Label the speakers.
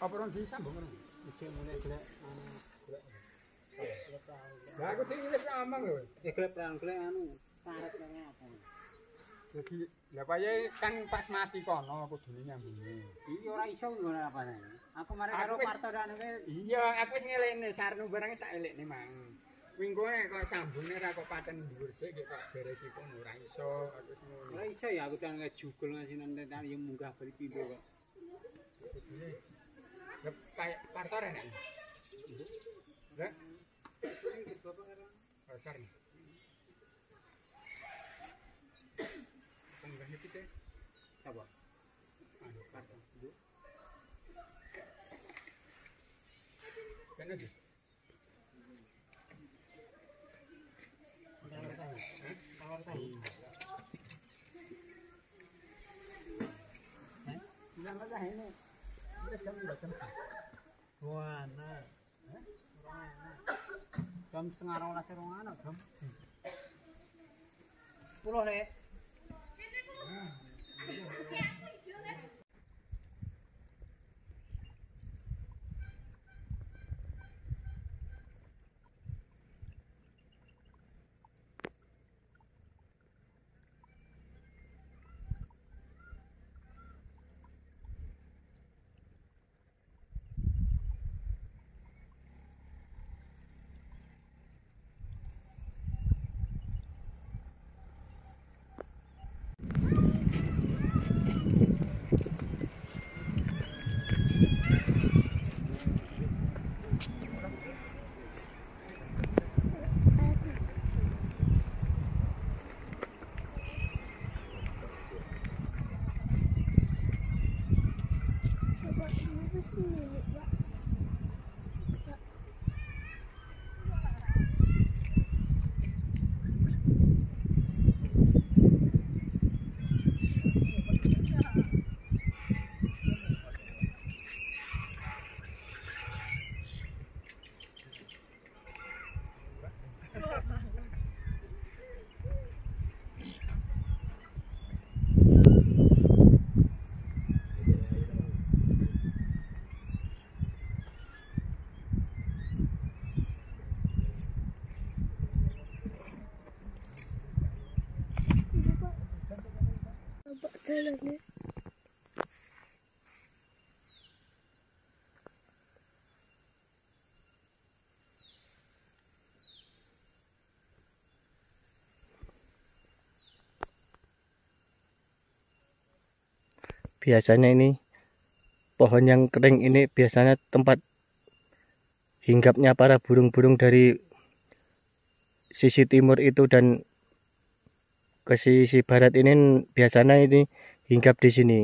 Speaker 1: Apa orang disambung ngono?
Speaker 2: Iki mulai golek anu golek.
Speaker 1: Lah aku sing wis ngomong lho.
Speaker 2: Eh golek golek anu karet kaya apa.
Speaker 1: Jadi lah kaya kan pas mati kono kudune nyambungi.
Speaker 2: Iki ora iso ngono apa Aku mari
Speaker 1: Aku
Speaker 2: karo parto anu kuwi
Speaker 1: Iya, aku wis ngelekne sarno barang tak elekne mang. Minggu kok sambungne ra kok paten dhuwur sik kok beres iku ora iso aku
Speaker 2: ora iso ya aku tan ngejugul ngasinan tenan yang munggah bali pindho kok.
Speaker 1: Lah, pasar. Penggahnya kita,
Speaker 2: Coba.
Speaker 1: Kan.
Speaker 2: Tawar tahu. Aja ini. Wah, nah. Jam setengah rolas rong anak, jam. Sepuluh, Rek.
Speaker 3: Biasanya ini pohon yang kering ini biasanya tempat hinggapnya para burung-burung dari sisi timur itu dan ke sisi barat ini biasanya ini hinggap di sini